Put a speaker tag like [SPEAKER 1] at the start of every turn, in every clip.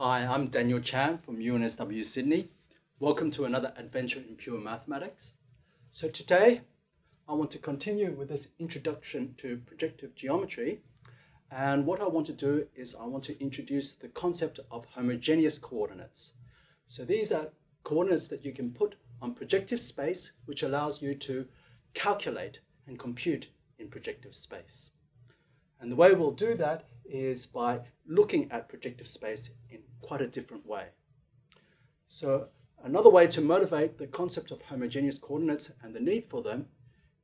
[SPEAKER 1] Hi, I'm Daniel Chan from UNSW Sydney. Welcome to another adventure in pure mathematics. So today I want to continue with this introduction to projective geometry. And what I want to do is I want to introduce the concept of homogeneous coordinates. So these are coordinates that you can put on projective space, which allows you to calculate and compute in projective space. And the way we'll do that is by looking at projective space in quite a different way. So another way to motivate the concept of homogeneous coordinates and the need for them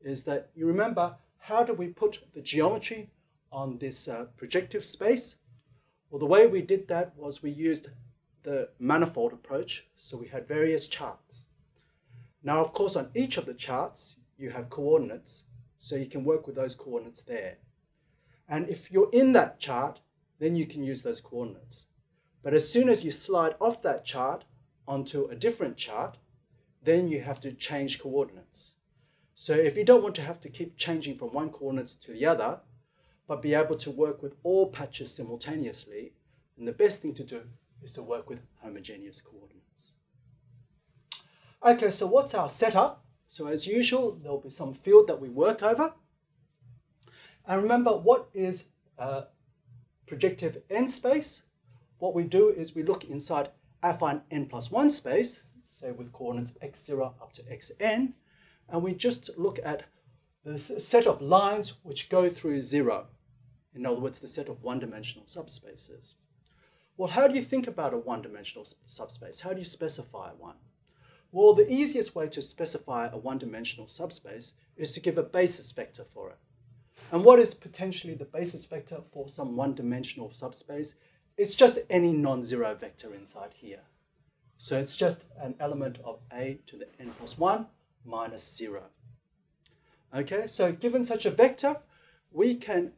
[SPEAKER 1] is that you remember how do we put the geometry on this uh, projective space? Well, the way we did that was we used the manifold approach. So we had various charts. Now, of course, on each of the charts, you have coordinates. So you can work with those coordinates there. And if you're in that chart, then you can use those coordinates. But as soon as you slide off that chart onto a different chart, then you have to change coordinates. So if you don't want to have to keep changing from one coordinate to the other, but be able to work with all patches simultaneously, then the best thing to do is to work with homogeneous coordinates. Okay, so what's our setup? So as usual, there'll be some field that we work over. And remember, what is a projective n space? What we do is we look inside affine n plus 1 space, say with coordinates x0 up to xn, and we just look at the set of lines which go through 0. In other words, the set of one-dimensional subspaces. Well, how do you think about a one-dimensional subspace? How do you specify one? Well, the easiest way to specify a one-dimensional subspace is to give a basis vector for it. And what is potentially the basis vector for some one-dimensional subspace? It's just any non-zero vector inside here. So it's just an element of a to the n plus 1 minus 0. Okay, so given such a vector, we can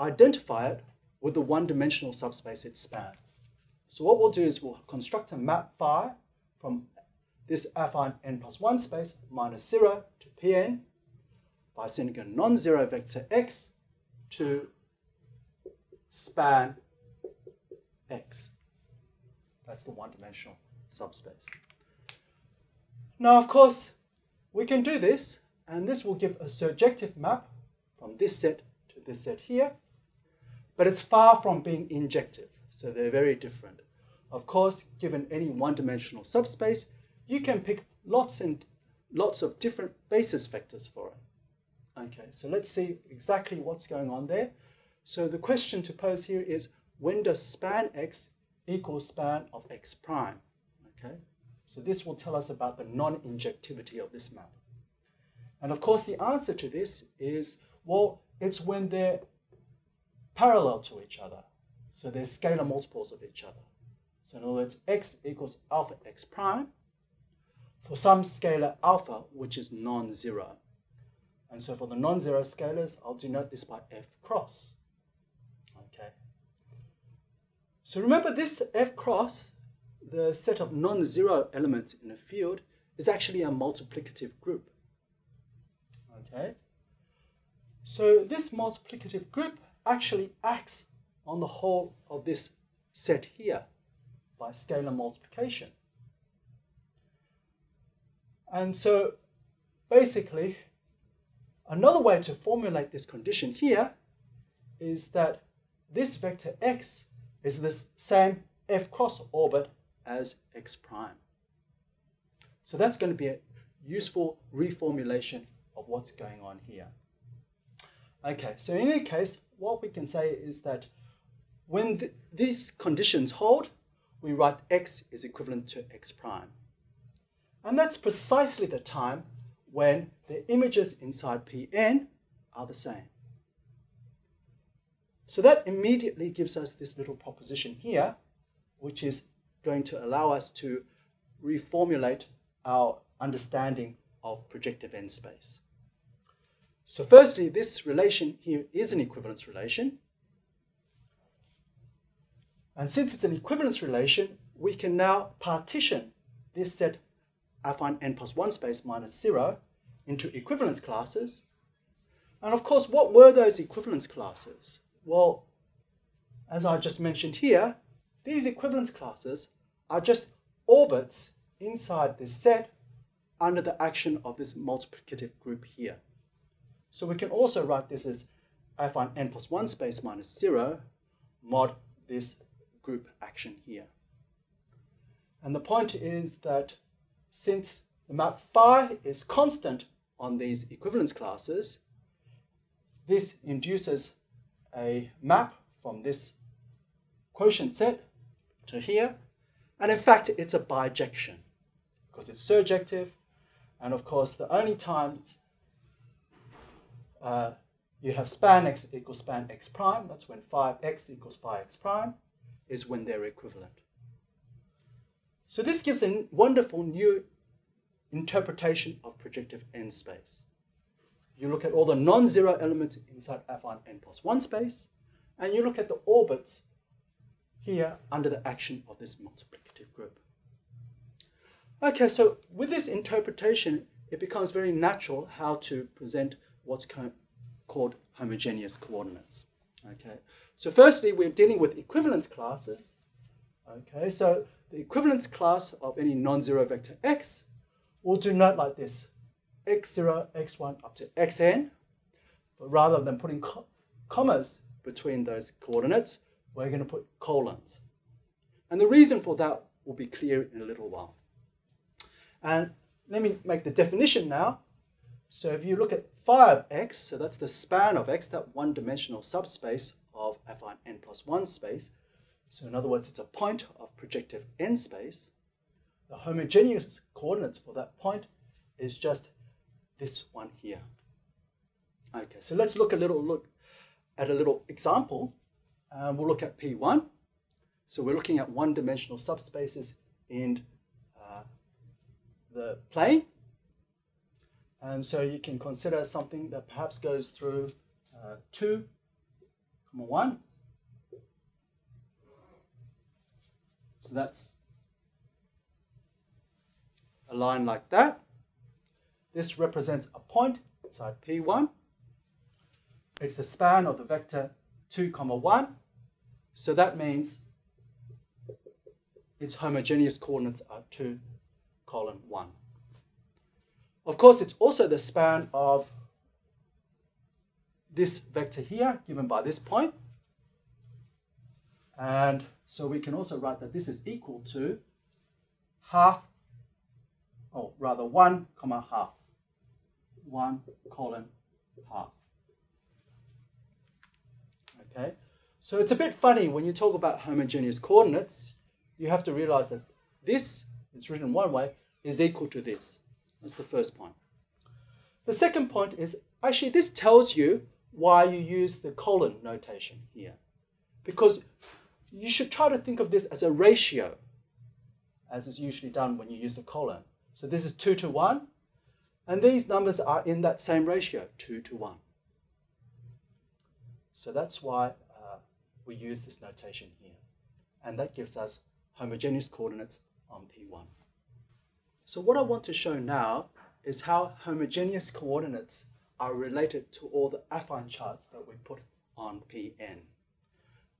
[SPEAKER 1] identify it with the one-dimensional subspace it spans. So what we'll do is we'll construct a map phi from this affine n plus 1 space minus 0 to Pn by sending a non-zero vector x to span x. That's the one-dimensional subspace. Now, of course, we can do this, and this will give a surjective map from this set to this set here, but it's far from being injective, so they're very different. Of course, given any one-dimensional subspace, you can pick lots and lots of different basis vectors for it. Okay, so let's see exactly what's going on there. So the question to pose here is, when does span x equal span of x prime? Okay, so this will tell us about the non-injectivity of this map. And of course, the answer to this is, well, it's when they're parallel to each other. So they're scalar multiples of each other. So in other words, x equals alpha x prime for some scalar alpha, which is non-zero. And so for the non-zero scalars, I'll denote this by f cross. Okay. So remember this f cross, the set of non-zero elements in a field, is actually a multiplicative group. Okay. So this multiplicative group actually acts on the whole of this set here by scalar multiplication. And so basically, another way to formulate this condition here is that this vector x is the same f cross orbit as x prime. So that's going to be a useful reformulation of what's going on here. Okay, so in any case, what we can say is that when th these conditions hold, we write x is equivalent to x prime. And that's precisely the time when the images inside Pn are the same. So that immediately gives us this little proposition here, which is going to allow us to reformulate our understanding of projective n space. So firstly, this relation here is an equivalence relation. And since it's an equivalence relation, we can now partition this set affine n plus 1 space minus 0 into equivalence classes. And of course, what were those equivalence classes? Well, as I just mentioned here, these equivalence classes are just orbits inside this set under the action of this multiplicative group here. So we can also write this as affine n plus 1 space minus 0 mod this group action here. And the point is that since the map phi is constant on these equivalence classes, this induces a map from this quotient set to here. And in fact, it's a bijection because it's surjective. And of course, the only times uh, you have span x equals span x prime, that's when phi x equals phi x prime, is when they're equivalent. So this gives a wonderful new interpretation of projective n space. You look at all the non-zero elements inside affine n plus 1 space, and you look at the orbits here under the action of this multiplicative group. Okay, so with this interpretation, it becomes very natural how to present what's called homogeneous coordinates. Okay, so firstly, we're dealing with equivalence classes. Okay, so the equivalence class of any non-zero vector x will denote like this, x0, x1 up to xn. But rather than putting co commas between those coordinates, we're going to put colons. And the reason for that will be clear in a little while. And let me make the definition now. So if you look at phi of x, so that's the span of x, that one-dimensional subspace of affine n plus 1 space. So in other words, it's a point projective n space. The homogeneous coordinates for that point is just this one here. Okay, so let's look a little look at a little example. Um, we'll look at P1. So we're looking at one-dimensional subspaces in uh, the plane. And so you can consider something that perhaps goes through uh, 2, comma 1. So that's a line like that. This represents a point inside P1. It's the span of the vector 2 comma 1. So that means its homogeneous coordinates are 2 colon 1. Of course, it's also the span of this vector here, given by this point. And so we can also write that this is equal to half, or rather 1 comma half. 1 colon half. Okay, so it's a bit funny when you talk about homogeneous coordinates, you have to realize that this, it's written one way, is equal to this. That's the first point. The second point is actually this tells you why you use the colon notation here. Because you should try to think of this as a ratio, as is usually done when you use the colon. So this is 2 to 1, and these numbers are in that same ratio, 2 to 1. So that's why uh, we use this notation here. And that gives us homogeneous coordinates on P1. So what I want to show now is how homogeneous coordinates are related to all the affine charts that we put on Pn.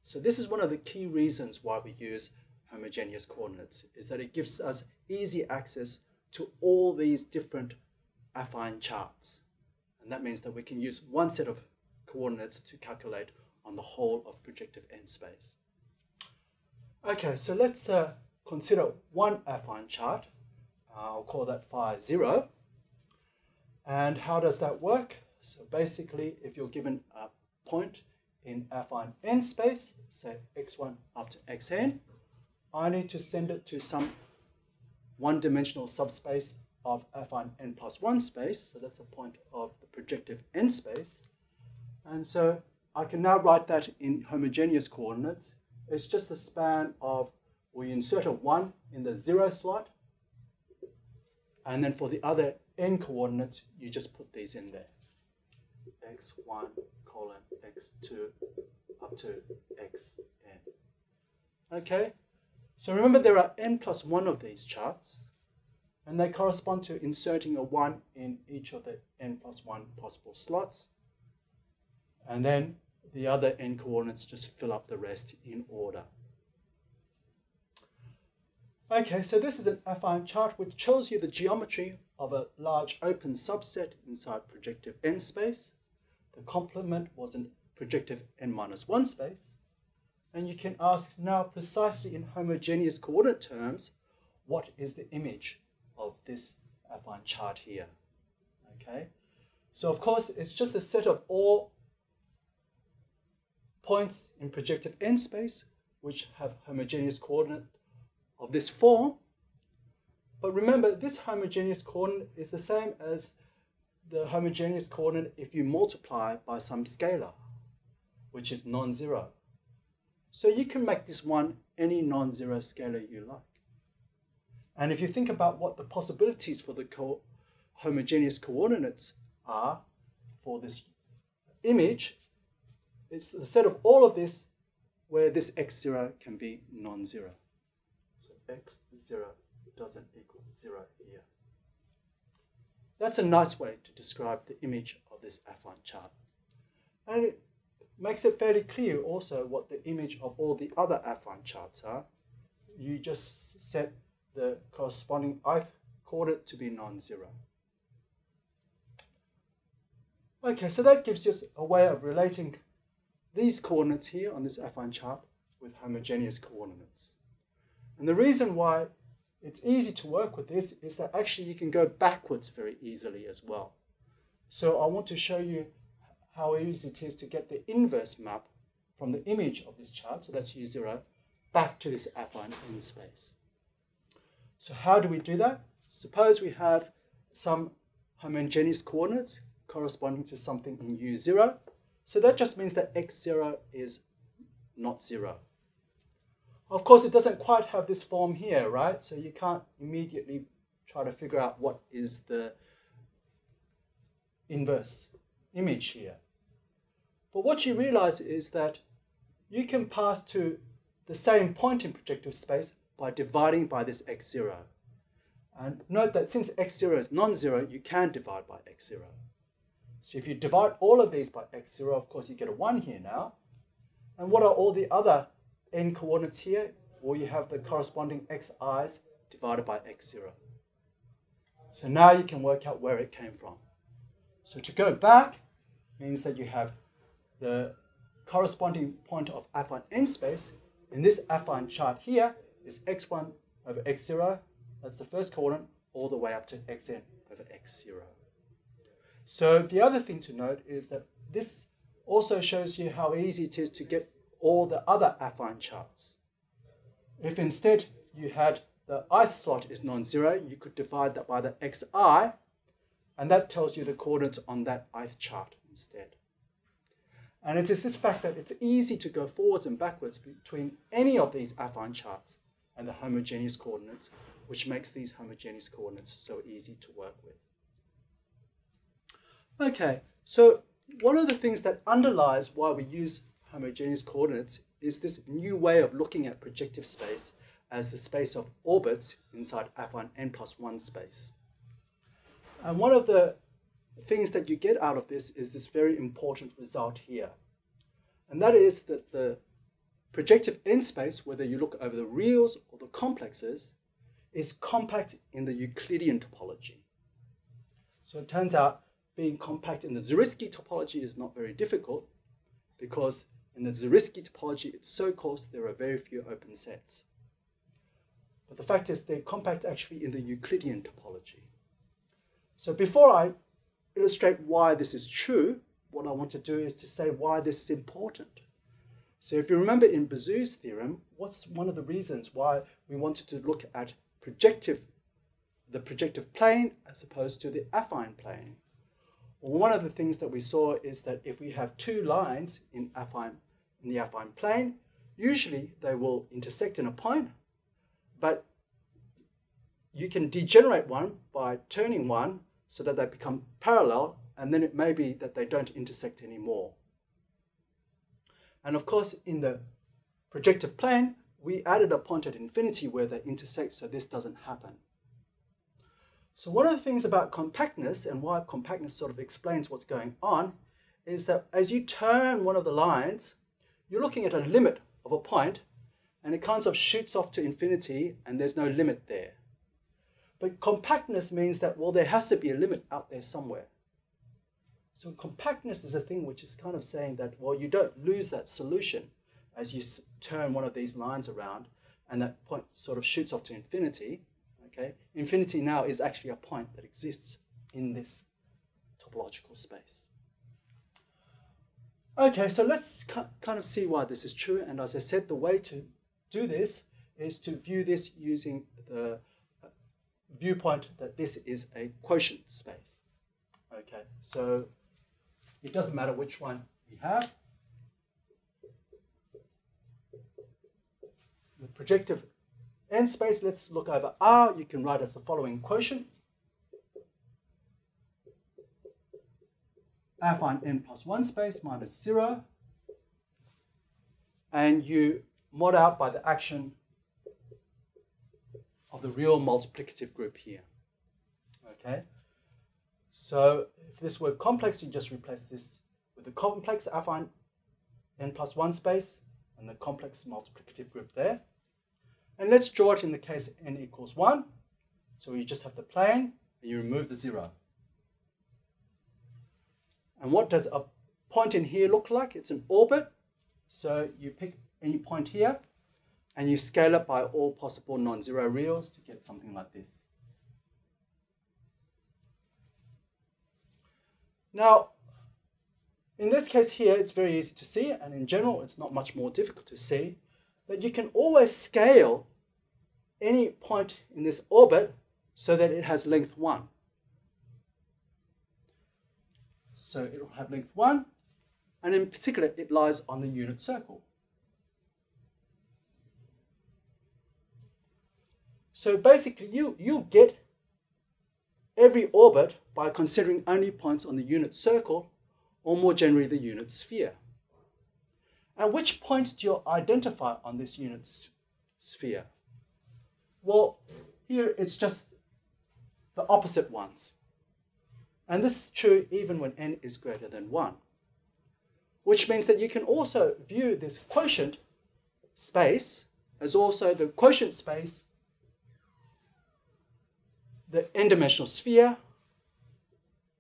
[SPEAKER 1] So this is one of the key reasons why we use homogeneous coordinates, is that it gives us easy access to all these different affine charts. And that means that we can use one set of coordinates to calculate on the whole of projective n space. Okay, so let's uh, consider one affine chart. Uh, I'll call that phi 0. And how does that work? So basically, if you're given a point in affine n space, say x1 up to xn, I need to send it to some one-dimensional subspace of affine n plus 1 space, so that's a point of the projective n space. And so I can now write that in homogeneous coordinates. It's just the span of, we insert a 1 in the 0 slot, and then for the other n coordinates, you just put these in there. X1 colon x2 up to xn. Okay, so remember there are n plus 1 of these charts and they correspond to inserting a 1 in each of the n plus 1 possible slots. And then the other n coordinates just fill up the rest in order. Okay, so this is an affine chart which shows you the geometry of a large open subset inside projective n space. The complement was in projective n minus 1 space. And you can ask now precisely in homogeneous coordinate terms, what is the image of this affine chart here? Okay, so of course it's just a set of all points in projective n space which have homogeneous coordinate of this form. But remember, this homogeneous coordinate is the same as the homogeneous coordinate if you multiply by some scalar, which is non-zero. So you can make this one any non-zero scalar you like. And if you think about what the possibilities for the co homogeneous coordinates are for this image, it's the set of all of this where this x0 can be non-zero So x0 doesn't equal 0 here. That's a nice way to describe the image of this affine chart. And it makes it fairly clear also what the image of all the other affine charts are. You just set the corresponding ith coordinate to be non-zero. Okay, so that gives us a way of relating these coordinates here on this affine chart with homogeneous coordinates. And the reason why it's easy to work with this is that actually you can go backwards very easily as well. So I want to show you how easy it is to get the inverse map from the image of this chart, so that's U0, back to this affine n space. So how do we do that? Suppose we have some homogeneous coordinates corresponding to something in U0. So that just means that x0 is not 0. Of course, it doesn't quite have this form here, right? So you can't immediately try to figure out what is the inverse image here. But what you realize is that you can pass to the same point in projective space by dividing by this x0. And note that since x0 is non-zero, you can divide by x0. So if you divide all of these by x0, of course, you get a 1 here now. And what are all the other n coordinates here, or you have the corresponding xi's divided by x0. So now you can work out where it came from. So to go back means that you have the corresponding point of affine n space. In this affine chart here is x1 over x0. That's the first coordinate all the way up to xn over x0. So the other thing to note is that this also shows you how easy it is to get all the other affine charts. If instead you had the ith slot is non-zero, you could divide that by the xi, and that tells you the coordinates on that ith chart instead. And it is this fact that it's easy to go forwards and backwards between any of these affine charts and the homogeneous coordinates, which makes these homogeneous coordinates so easy to work with. Okay, so one of the things that underlies why we use homogeneous coordinates is this new way of looking at projective space as the space of orbits inside affine n plus 1 space. And one of the things that you get out of this is this very important result here. And that is that the projective n space, whether you look over the reals or the complexes, is compact in the Euclidean topology. So it turns out being compact in the Zariski topology is not very difficult because in the Zariski topology, it's so coarse there are very few open sets. But the fact is they're compact actually in the Euclidean topology. So before I illustrate why this is true, what I want to do is to say why this is important. So if you remember in Bezout's theorem, what's one of the reasons why we wanted to look at projective, the projective plane as opposed to the affine plane? Well, one of the things that we saw is that if we have two lines in affine in the affine plane, usually they will intersect in a point, but you can degenerate one by turning one so that they become parallel, and then it may be that they don't intersect anymore. And of course, in the projective plane, we added a point at infinity where they intersect, so this doesn't happen. So one of the things about compactness and why compactness sort of explains what's going on is that as you turn one of the lines, you're looking at a limit of a point, and it kind of shoots off to infinity and there's no limit there. But compactness means that, well, there has to be a limit out there somewhere. So compactness is a thing which is kind of saying that, well, you don't lose that solution as you turn one of these lines around and that point sort of shoots off to infinity. Okay, infinity now is actually a point that exists in this topological space. Okay, so let's kind of see why this is true. And as I said, the way to do this is to view this using the uh, viewpoint that this is a quotient space. Okay, so it doesn't matter which one we have. The projective n space, let's look over R. You can write as the following quotient. Affine n plus 1 space minus 0. And you mod out by the action of the real multiplicative group here. Okay? So if this were complex, you just replace this with the complex affine n plus 1 space and the complex multiplicative group there. And let's draw it in the case n equals 1. So you just have the plane and you remove the 0. And what does a point in here look like? It's an orbit. So you pick any point here and you scale it by all possible non-zero reals to get something like this. Now, in this case here, it's very easy to see, and in general, it's not much more difficult to see, that you can always scale any point in this orbit so that it has length 1. So it will have length 1, and in particular, it lies on the unit circle. So basically, you, you get every orbit by considering only points on the unit circle, or more generally, the unit sphere. And which points do you identify on this unit sphere? Well, here it's just the opposite ones. And this is true even when n is greater than 1. Which means that you can also view this quotient space as also the quotient space, the n-dimensional sphere,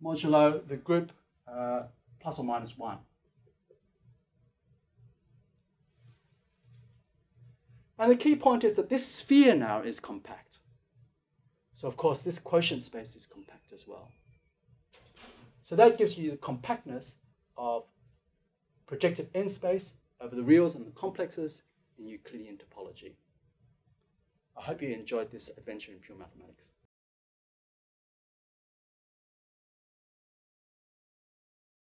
[SPEAKER 1] modulo the group uh, plus or minus 1. And the key point is that this sphere now is compact. So of course this quotient space is compact as well. So that gives you the compactness of projective n space over the reals and the complexes in Euclidean topology. I hope you enjoyed this adventure in pure mathematics.